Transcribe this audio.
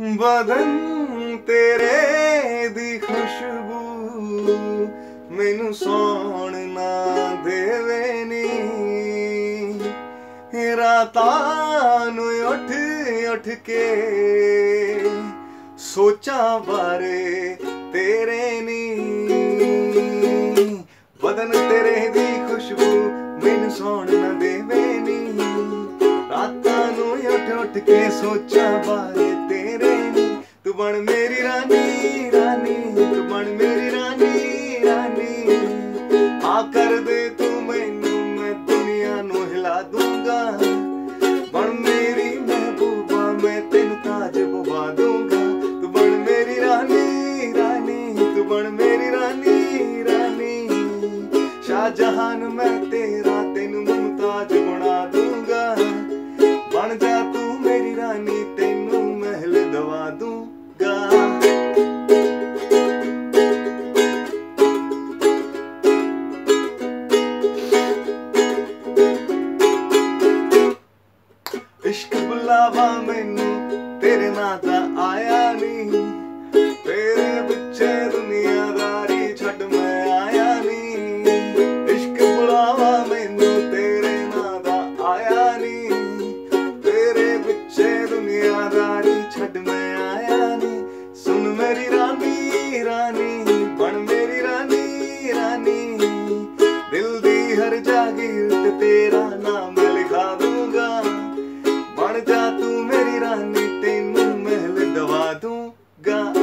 ਬਦਨ ਤੇਰੇ ਦੀ ਖੁਸ਼ਬੂ ਮੈਨੂੰ ਸੌਣ ਨਾ ਦੇਵੇ ਨੀ। ਰਾਤਾਂ ਨੂੰ ਉੱਠ ਉੱਠ ਕੇ ਸੋਚਾਂ ਬਾਰੇ ਤੇਰੇ ਨੀ। ਬਦਨ ਤੇਰੇ ਦੀ ਖੁਸ਼ਬੂ ਮੈਨੂੰ ਸੌਣ ਨਾ ਦੇਵੇ ਨੀ। ਰਾਤਾਂ ਨੂੰ ਉੱਠ ਉੱਠ ਕੇ ਸੋਚਾਂ ਬਾਰੇ ਬਣ ਮੇਰੀ ਰਾਨੀ ਰਾਨੀ ਤੂੰ ਬਣ ਮੇਰੀ ਰਾਨੀ ਰਾਨੀ ਆ ਕਰ ਦੇ ਤੂੰ ਮੈਨੂੰ ਮੈਂ ਦੁਨੀਆ ਨੂੰ ਹਿਲਾ ਦੂੰਗਾ। ਬਣ ਮੇਰੀ ਮਹਿਬੂਬਾ, ਮੈਂ ਤੈਨੂੰ ਤਾਜ ਪਵਾ ਦੂੰਗਾ। ਤੂੰ ਬਣ ਮੇਰੀ ਰਾਨੀ ਰਾਨੀ ਤੂੰ ਬਣ ਮੇਰੀ ਰਾਨੀ ਰਾਨੀ ਸ਼ਾਹਜਹਾਨ, ਮੈਂ ਤੇਰਾ ਤੈਨੂੰ ਮੁਮਤਾਜ ਬਣਾ ਦੂੰਗਾ। ਬਣ ਜਾ ਇਸ਼ਕ ਬੁਲਾਵਾ ਮੈਨੂੰ, ਤੇਰੇ ਨਾਂ ਦਾ ਆਇਆ ਨਹੀਂ। ਤੇਰੇ ਪਿੱਛੇ ਦੁਨੀਆਦਾਰੀ ਛੱਡ ਮੈਂ ਆਇਆ ਨਹੀਂ। ਇਸ਼ਕ ਬੁਲਾਵਾ ਮੈਨੂੰ, ਤੇਰੇ ਨਾਂ ਦਾ ਆਇਆ ਨਹੀਂ। ਤੇਰੇ ਪਿੱਛੇ ਦੁਨੀਆਦਾਰੀ ਛੱਡ ਮੈਂ ਆਇਆ ਨਹੀਂ। ਸੁਣ ਮੇਰੀ ਰਾਨੀ ਰਾਨੀ, ਬਣ ਮੇਰੀ ਰਾਨੀ ਰਾਨੀ। ਦਿਲ ਦੀ ਹਰ ਜਾਗੀਰ ਤੇ ਤੇਰਾ ਨਾਮ ਲਿਖਾ ਦੂੰਗਾ। ਬਣ ਜਾ ਤੂੰ ਮੇਰੀ ਰਾਨੀ ਤੈਨੂੰ ਮਹਿਲ ਦਵਾ ਦੂੰਗਾ।